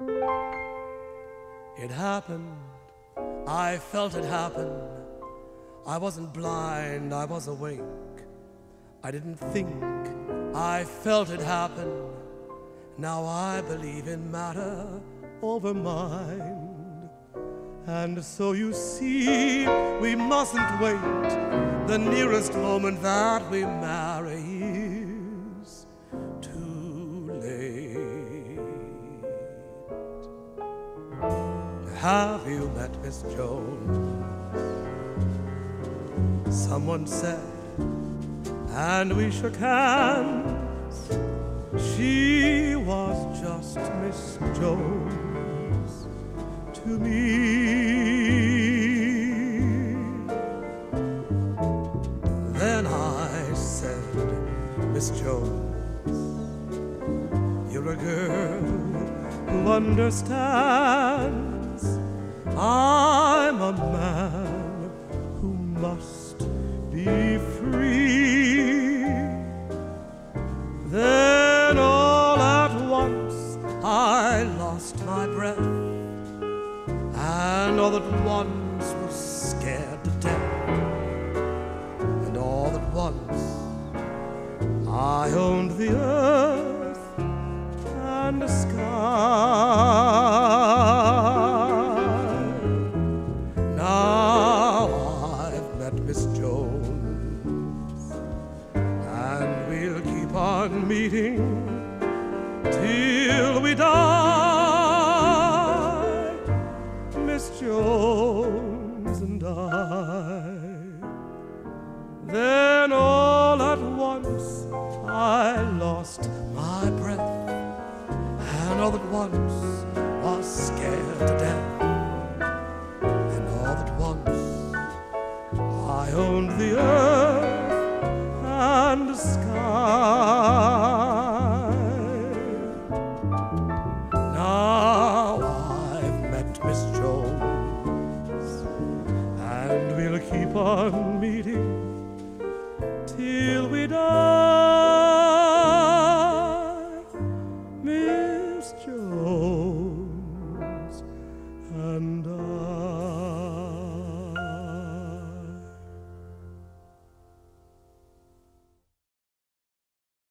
It happened. I felt it happen. I wasn't blind, I was awake. I didn't think, I felt it happen. Now I believe in matter over mind. And so you see, we mustn't wait. The nearest moment that we marry Have you met Miss Jones? Someone said, and we shook hands. She was just Miss Jones to me. Then I said, Miss Jones, you're a girl who understands. I'm a man who must be free. Then all at once I lost my breath, and all at once was scared to death, and all at once I owned the earth keep on meeting till we die. Miss Jones and I. Then all at once I lost my breath, and all at once was scared to death. And all at once I owned the earth and the sky. Keep on meeting till we die.